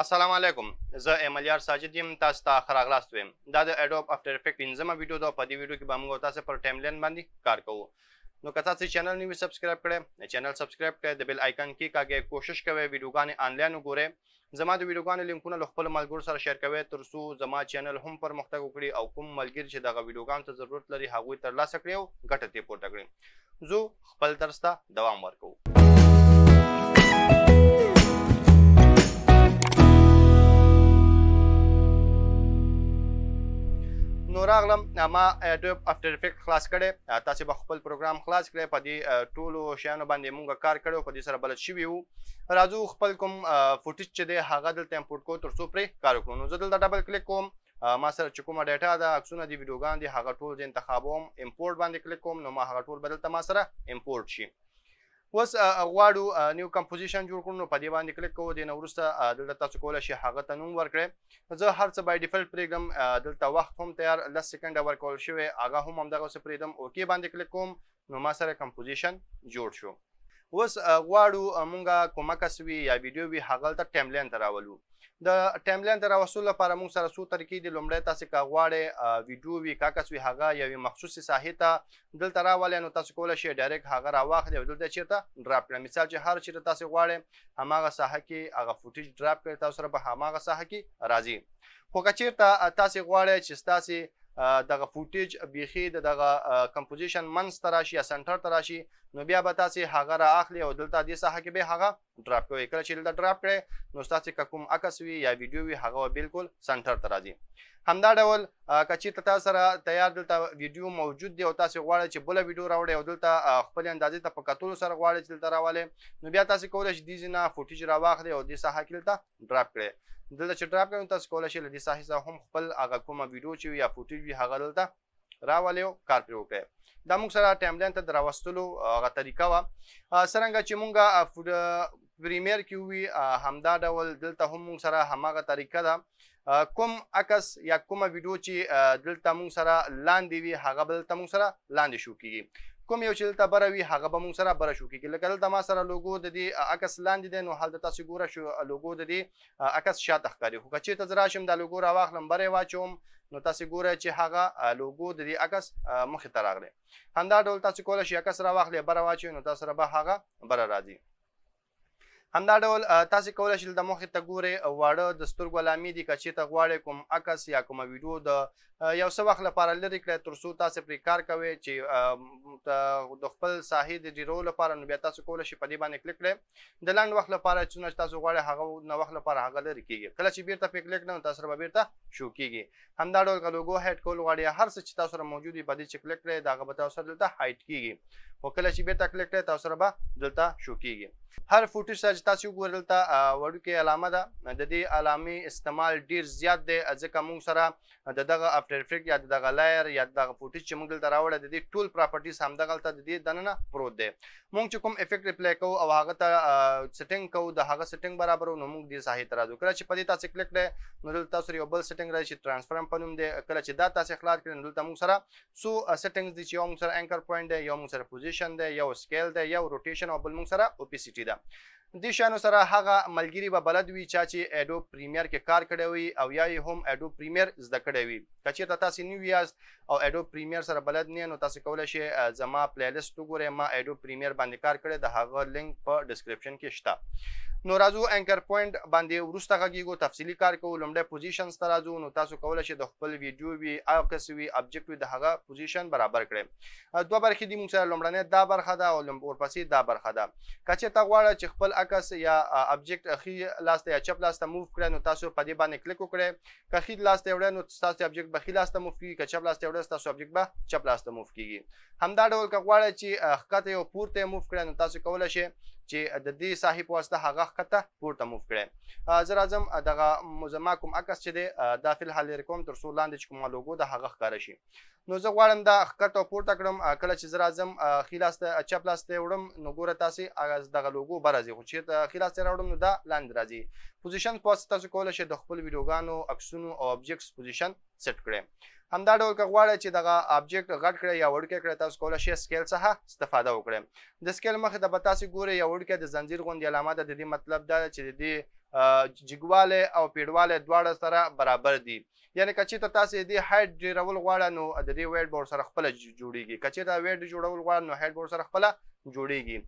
السلام علیکم زه ایملیار ساجد یم تاسو ته ښه راغلاست وایم دا د اډوب افتر افیکټ پنځمه ویډیو ده په دې ویډیو کې به موږ تاسو پر ټایم لاین باندې کار کوو نو که تاسو چینل نیو سبسکرایب کړئ چینل سبسکرایب کړئ د بیل آیکن کې کاږئ کوشش کوئ ویډیوګانې آنلاین وګورئ زما د ویډیوګانو لینکونه له خپل ملګرو سره شیر کوئ تر څو زما چینل هم پرمختګ وکړي او کوم ملګري چې دغه ویډیوګانو ته ضرورت لري هغوی ترلاسه کړي او ګټه ترې پورته کړي زه خپل درس ته دوام ورکوو نو راغلم ما اډوب افتر افیکټ خلاص کړي تاسو به خپل پروګرام خلاص کړئ په دې ټولو شیانو باندې مونږه کار کړو په دې سره بلد شوی وو راځو خپل کوم فوټیج چې دی هغه دلته امپورټ کو ترڅو پرې کار وکړو نو زه دلته ډبل کلیک کوم ما سره چې کومه ډیټا ده عکسونه دي ویډیوګان دي هغه ټول زه انتخابوم امپورټ باندې کلیک کوم نو ما هغه ټول به دلته ما سره امپورټ شي اوس غواړو نیو کمپوزیشن جوړ کړو نو په دې باندې کلیک کوو دینه وروسته دلته تاسو کولی شئ هغه ته نوم ورکړئ زه هر څه بای ډیفالټ پرېږدم دلته وخت هم تیار لس سکنډه ورکول شوی هغه هم همدغسې پرېږدم اوکې باندې کلیک کوم نو ما سره کمپوزیشن جوړ شو. اوس غواړو مونږ کومه کس وي یا ویډیو وي هغلته ټایملاین ته راولو. د ټایملاین ته راوستلو لپاره مونږ سره څو طریقې دي لومړی تاسې که غواړی ویډیو وي که عکس وي هغه یوې مخصوصې ساحې ته دلته راولی نو تاسې کولی شی ډایرکټ هغه راواخلی او دلته یې چیرته ډراپ کړی مثال چې هر چیرته تاسې غواړی هماغه ساحه کې هغه فوټیج ډراپ کړی تاسو سره په هماغه ساحه کې راځي. خو که چیرته تاسو غواړئ چې تاسو دغه فوټیج بیخي د دغه کمپوزیشن منځ ته راشي یا سنټر ته راشي نو بیا به تاسو هغه را اخلي او دلته دې ساحه کې به هغه ډراپ کوي کله چې دلته ډراپ کړئ نو تاسو که کوم عکس وي یا ویډیو وي هغه بالکل سنټر ته راځي همدا ډول که چیرته تاسو سره تیار دلته ویډیو موجود دی او تاسو غواړئ چې بل ویډیو راوړئ او دلته خپل اندازې ته په کتلو سره غواړئ چې دلته راوالئ نو بیا تاسو کولی شئ دې ځینه فوټیج راواخلئ او دې ساحه کې دلته ډراپ کړئ دلته چې ډراپ کړئ تاسو کولی شئ له دې ساحې څخه هم خپل هغه کومه ویډیو چې یا فوټیج وي هغه دلته راولې او کار پرې وکړئ دا موږ سره ټایم لاین ته د راوستلو هغه طریقه وه څرنګه چې موږ پریمیر کې وي همدا ډول دلته هم موږ سره هماغه طریقه ده کوم عکس یا کومه ویډیو چې دلته موږ سره لاندې وي هغه به دلته موږ سره لاندې شو کېږي کوم یو چې دلته بره وي هغه به موږ سره بره شو کېږي لکه دلته ما سره لوګو د دې عکس لاندې دی نو هلته تاسو ګوره شو لوګو د دې عکس شاته ښکاري خو که چېرته زه راشم دا لوګو راواخلم بره یې واچوم نو تاسو ګورئ چې هغه لوګو د دې عکس مخې ته راغلی همدا ډول تاسو کولی شئ عکس راواخلئ بره واچوئ نو تاسو سره به هغه بره راځي همدا ډول تاسو کولای شئ د مخې ته ګورئ واړه د سترګو علامې دي که چېرته غواړئ کوم عکس یا کومه ویډیو د یو څه وخت لپاره لرې کړئ تر څو تاسو پرې کار کوئ چې د خپل ساحې د ډیرولو لپاره نو بیا تاسو کولای شئ په دې باندې کلیک کړئ د لنډ وخت لپاره څونه چې تاسو غواړئ هغه نه وخت لپاره هغه لرې کیږي کله چې بیرته پرې کلیک کړئ نو تاسو به بیرته شو کیږي همدا ډول که لوګو هایډ کول غواړي یا هر څه چې تاسو سره موجود وي په دې چې کلیک کړئ دا هغه به تاسو سره دلته هایډ کیږي خو کله چې بیرته کلیک کړئ تاسو سره به دلته شو کیږي هر فوټو سره چې تاسو وګورئ دلته وړوکې علامه ده د دې علامې استعمال ډیر زیات دی ځکه موږ سره د دغه افټر افیکټ یا د دغه لایر یا د دغه فوټیج چې موږ دلته راوړی د دې ټول پراپرټیز همدغلته د دې دننه پروت دی مونږ چې کوم افیکټ اپلای کوو او هغه ته سیټینګ کوو د هغه سیټینګ برابرو نو مونږ دې ساحې ته راځو کله چې په دې تاسو کلیک کړئ نو دلته تاسو یو بل سیټینګ راځي چې ترانسفارم په نوم دی کله چې دا تاسو خلاص کړئ نو دلته مونږ سره څو سیټینګز دي چې یو مونږ سره انکر پوینټ دی یو مونږ سره پوزیشن دی یو سکیل دی یو روټیشن او بل مونږ سره اوپیسیټي ده دې شیانو سره هغه ملګري به بلد وي چا چې ایډوب پریمیر کې کار کړی وي او یا یې هم ایډوب پریمیر زده کړی وي. که چیرته تاسې نوي یاست او ایډوب پریمیر سره بلد نه یې نو تاسې کولی شئ زما پلی لیست وګورئ ما ایډوب پریمیر باندې کار کړی د هغه لینک په ډسکریپشن کې شته. نو راځو انکر پوینټ باندې وروسته غږیږو تفصیلي کار کوو لومړی پوزیشنز ته راځو نو تاسو کولی شئ د خپل ویډیو وي عکس وي ابجیکټ وي د هغه پوزیشن برابر کړئ. دوه برخې دي موږ سره لومړنۍ دا برخه ده او ورپسې دا برخه ده. که چېرې تا غواړه چې خپل عکس یا ابجیکټ ښي لاس ته یا چپ لاس ته موف کړی نو تاسو په دې باندې کلیک وکړئ که ښي لاس ته وړئ نو ستاسو ابجیکټ به ښي لاس ته موف کیږي که چپ لاس ته وړئ ستاسو ابجیکټ به چپ لاس ته موف کیږي همدا ډول که غواړئ چې ښکته یو پورته موف کړئ نو تاسو کولی شئ چې د دې ساحې په واسطه هغه ښکته پورته موف کړئ زه راځم دغه زما کوم عکس چې دی دا فی الحال لرې کوم تر څو لاندې چې کومه لوګو ده هغه ښکاره شي نو زه غواړم دا ښکته او پورته کړم کله چې زه راځم ښي لاس ته چپ لاس ته وړم نو ګوره تاسو دغه لوګو به راځي خو چېرته ښي لاس ته راوړم نو دا لاندې راځي پوزیشن په واسطه تاسو کولی شئ د خپل ویډیوګانو عکسونو او ابجیکټس پوزیشن سیټ کړئ همدا ډول که غواړئ چې دغه ابجیکټ غټ کړئ یا وړوکی کړئ تاسو کولی شئ سکیل څخه استفاده وکړئ د سکیل مخې ته به تاسو ګورئ یو وړوکی د زنځیر غوندې علامه ده د دې مطلب دا ده چې د دې جګوالی او پیړوالی دواړه سره برابر دي یعنې که چېرته تاسې دې هایډ ډېرول غواړه نو د دې وایډ بورډ سره خپله جوړېږي که چېرته وایډ جوړول غواړه نو هایډ بورډ سره خپله جوړېږي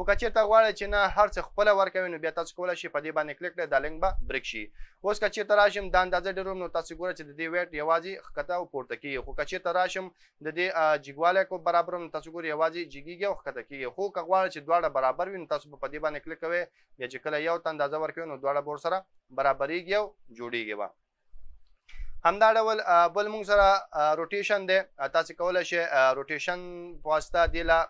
خو که چېرته غواړئ چې نه هر څه خپله ورکوي نو بیا تاسو کولی شئ په دې باندې کلیک کړئ دا لینک به بریک شي اوس که چېرته راشم دا اندازه ډېروم نو تاسو ګورئ چې د دې ویټ یوازې ښکته او پورته کېږي خو که چېرته راشم د دې جګوالی کو برابروم نو تاسو ګورئ یوازې جګېږي او ښکته کېږي خو که غواړئ چې دواړه برابر وي نو تاسو به په دې باندې کلیک کوئ بیا چې کله یو ته اندازه ورکوي نو دواړه به ورسره برابرېږي او جوړېږي به همدا ډول بل موږ سره روټیشن دی تاسو کولای شئ روټیشن په واسطه دی لا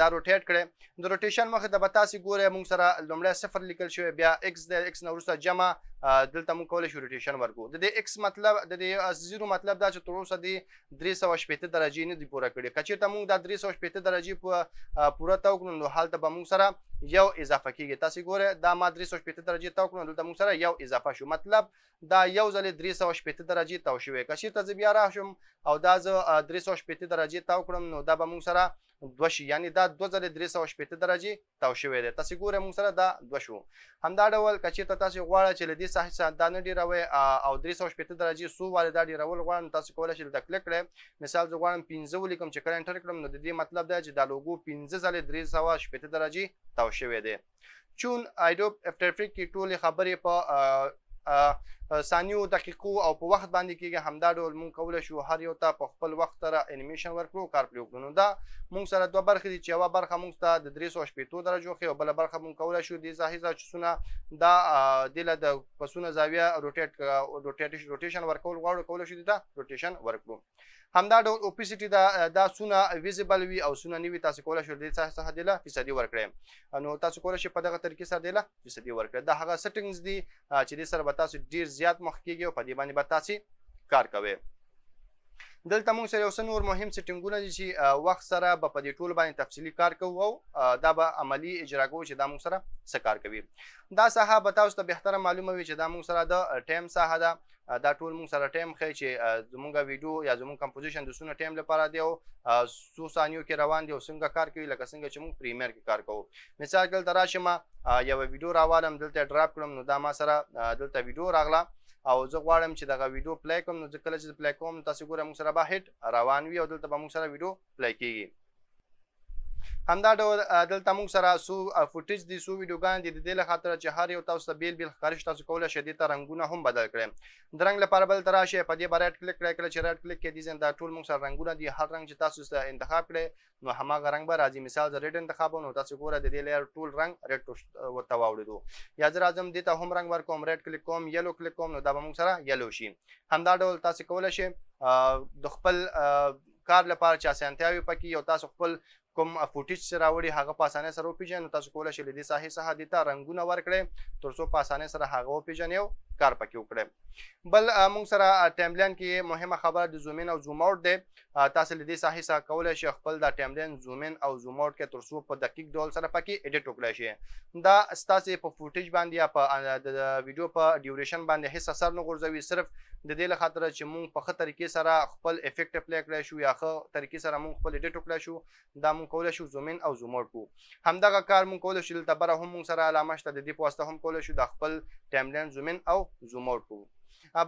دا روټیټ کړئ د روټیشن مخ ته به تاسو ګورئ موږ سره لومړی صفر لیکل شوی بیا ایکس د ایکس نه وروسته جمع دلته موږ کولای شو روټیشن ورکو د دې ایکس مطلب د دې زیرو مطلب دا چې تر اوسه دی 318 درجه نه دی پوره کړی کچې ته موږ دا 318 درجه په پوره تا وکړو نو حالت به موږ سره یو اضافه کیږي تاسو ګوره دا ما 318 درجه تا وکړو دلته موږ سره یو اضافه شو مطلب دا یو ځلې درې سوه شپېته درجې تاو شوی که چېرته زه بیا راشم او دا زه درې سوه شپېته درجې تاو کړم نو دا به موږ سره دوه شي یعنې دا دوه ځلې درې سوه شپېته درجې تاو شوی دی تاسې ګورئ موږ سره دا دوه شو همدا ډول که چېرته تاسې غواړئ چې له دې ساحې څخه دا نه ډېروئ او درې سوه شپېته درجې څو وارې دا ډېرول غواړئ نو تاسې کولی شئ دلته کلک کړئ مثال زه غواړم پنځه ولیکم چې کله انټر کړم نو د دې مطلب دا چې دا لوګو پنځه ځلې درې سوه شپېته درجې تاو شوی دی چون ایډوب افټر افیکټ کې ټولې خبرې په ثانیو دقیقو او په وخت باندې کېږي همدا ډول مونږ کولی شو هر یو ته په خپل وخت سره انیمیشن ورکړو کار پرې وکړو نو دا مونږ سره دوه برخې دي چې یوه برخه مونږ ته د درې سوه شپېتو درجو ښیي او بله برخه مونږ کولی شو دې زاهي زاچسونه دا دې له د پسونه زاویه روټیټ روټیټ روټیشن ورکول غواړو کولی شو دې ته روټیشن ورکړو همدا ډول اوپیسټي دا دا سونه ویزیبل وي او سونه نیوي تاسو کولای شئ دې څخه څخه دله فیصدي ورکړئ نو تاسو کولای شئ په دغه طریقې سره دله فیصدي ورکړئ دا هغه سټینګز دي چې دې سره به تاسو ډیر زیات مخ کیږي او په دې باندې به تاسو کار کوئ دلته موږ سره یو څه نور مهم سټینګونه دي چې وخت سره به په دې ټول باندې تفصیلی کار کوو او دا به عملی اجرا کوو چې دا موږ سره څه کار کوي دا ساحه به تاسو ته بهتره معلومه وي چې دا موږ سره د ټایم ساحه ده دا ټول مونږ سره ټایم خی چې زمونږ ویډیو یا زمونږ کمپوزیشن د سونه ټایم لپاره دی او سو ثانیو کې روان دی او څنګه کار کوي لکه څنګه چې مونږ پریمیر کې کار کوو مثال دلته راشم یو ویډیو راوالم دلته ډراپ کړم نو دا ما سره دلته ویډیو راغله او زه غواړم چې دغه ویډیو پلی کوم نو ځکه چې پلی کوم تاسو ګورئ مونږ سره به هټ روان وي او دلته به مونږ سره ویډیو پلی کیږي همدا ډول دلته موږ سره سو فوټیج دي سو ویډیوګان دي د دې له خاطر چې هر یو تاسو ته بیل بیل ښکاري چې تاسو کولی شئ دې ته رنګونه هم بدل کړئ د رنګ لپاره بل ته راشئ په دې به رایټ کلیک کړئ کله چې رایټ کلیک کړئ دي دا ټول موږ سره رنګونه دي هر رنګ چې تاسو انتخاب کړئ نو هماغه رنګ به راځي مثال زه ریډ انتخاب نو تاسو ګوره د دې لیر ټول رنګ ریډ ورته واوړېدو یا زه راځم دې ته هم رنګ ورکوم ریډ کلیک کوم یلو کلیک کوم نو دا به موږ سره یلو شي همدا ډول تاسو کولی شئ د خپل کار لپاره چې اسانتیا وي پکې یو تاسو خپل کوم فوټیج چې راوړي هغه په اسانۍ سره وپیژنئ نو تاسو کولی شئ له دې ساحې څخه دې ته رنګونه ورکړئ تر څو په اسانۍ سره هغه وپیژنئ او کار پکې وکړئ بل موږ سره ټایملاین کې مهمه خبره د زومین او زوم اوټ دی تاسو له دې ساحې څخه کولی شئ خپل دا ټایملاین زومین او زوم اوټ کې تر څو په دقیق ډول سره پکې ایډیټ وکړئ شئ دا ستاسو په فوټیج باندې یا په د ویډیو په ډیوریشن باندې هیڅ اثر نه غورځوي صرف د دې له خاطره چې مونږ په ښه طریقې سره خپل افیکټ اپلای کړای شو یا ښه طریقې سره مونږ خپل ایډیټ وکړای شو دا مونږ کولای شو زوم ان او زوم اوټ کو همدغه کار مونږ کولای شو دلته بره هم مونږ سره علامه شته د دې په واسطه هم کولای شو دا خپل ټایم لاین زوم ان او زوم اوټ کو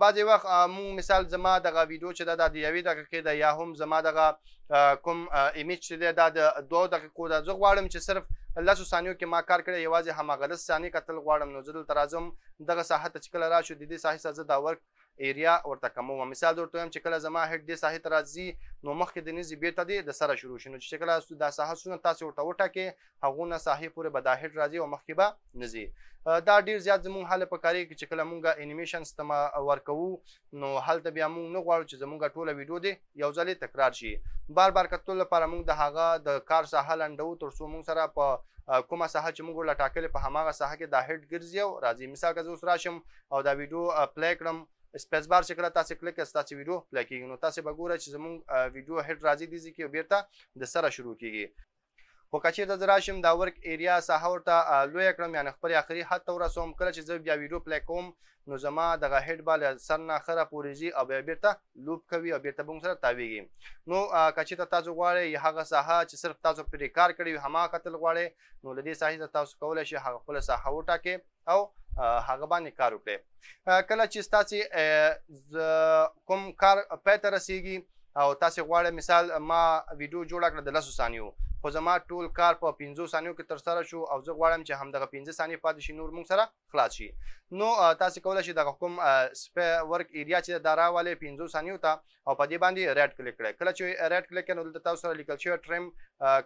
بعضې وخت مونږ مثال زما دغه ویډیو چې دا د یوې دقیقې ده یا هم زما دغه کوم ایمیج چې دی دا د دوه دقیقو ده زه غواړم چې صرف لسو ثانیو کې ما کار کړی یوازې هماغه لس ثانیې کتل غواړم نو زه دلته راځم دغه ساحه ته چې کله راشو د دې ساحې سره زه دا ورک ایریا ورته کموم مثال درته وایم چې کله زما هډ دې ساحې ته راځي نو مخکې د نزي بیرته دې د سره شروع شي نو چې کله دا ساحه څونه تاسې ورته وټاکې هغونه ساحې پورې به دا هډ راځي او مخکې به نزي دا ډیر زیات زموږ حاله په کاري کې چې کله مونږه انیمیشن ستما ورکوو نو هلته بیا مونږ نه غواړو چې زمونږ ټوله ویډو دې یو ځلې تکرار شي بار بار کتلو لپاره مونږ د هغه د کار ساحه لنډوو تر څو مونږ سره په کومه ساحه چې مونږ ورله ټاکلې په هماغه ساحه کې دا هډ ګرځي او راځي مثال که زه اوس راشم او دا ویډو پلی کړم سپیس بار چې کله تاسو کلیک کړئ تاسو ویډیو پلی کیږي نو تاسو به ګورئ چې زموږ ویډیو هډ راځي دي ځکه بیرته د سره شروع کیږي خو که چیرته زه راشم دا ورک ایریا ساحه ورته لویه کړم یعنی خپل اخری حد ته ورسوم کله چې زه بیا ویډیو پلی کوم نو زما دغه هیډ به له سر نه خره پورې ځي او بیا بیرته لوپ کوي او بیرته به موږ سره تاویږي نو که چیرته تاسو غواړئ هغه ساحه چې صرف تاسو پرې کار کړی وي هماغه کتل غواړئ نو له دې ساحې ته تاسو کولی شئ هغه خپله ساحه وټاکئ او هغه باندې کار وکړي کله چې ستاسو کوم کار پای ته رسیږي او تاسو غواړئ مثال ما ویډیو جوړه کړه د لسو ثانیو خو زما ټول کار په 15 ثانیو کې تر سره شو او زه غواړم چې همدغه 15 ثانیې پاتې شي نور موږ سره خلاص شي نو تاسو کولای شئ دغه کوم سپه ورک ایریا چې دا راوالې 15 ثانیو ته او په دې باندې ریډ کلیک کړئ کله چې ریډ کلیک کړئ نو دلته تاسو سره لیکل شوی ټریم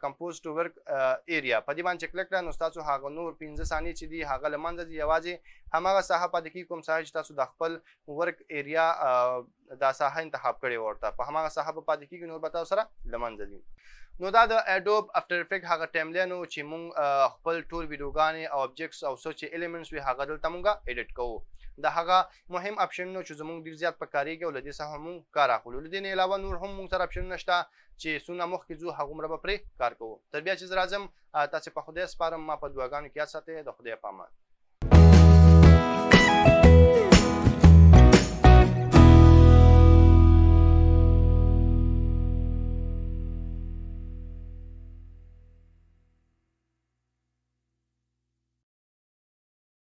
کمپوز ټو ورک ایریا په دې باندې چې کلیک کړئ نو تاسو هغه نور 15 ثانیې چې دی هغه لمنځه دی یوازې همغه ساحه پاتې کی کوم ساحه چې تاسو د خپل ورک ایریا دا ساحه انتخاب کړې ورته په همغه ساحه په پاتې کیږي نور به تاسو سره لمنځه دی نو دا د اډوب افتر افیکټ هغه ټایملاین و چې مونږ خپل ټول ویډیوګانې او ابجیکټس او سوچ ایلیمنټس وی هغه دلته مونږه ایډیټ کوو د هغه مهم اپشنونه چې زموږ ډیر زیات په کاریږي او له دې څخه موږ کار اخلو له دې نه علاوه نور هم موږ سره اپشنونه شته چې څونه مخکې ځو هغومره به پرې کار کوو تر بیا چې زه راځم تاسې په خدای سپارم ما په دعاګانو کې یاد ساتئ د خدای پامان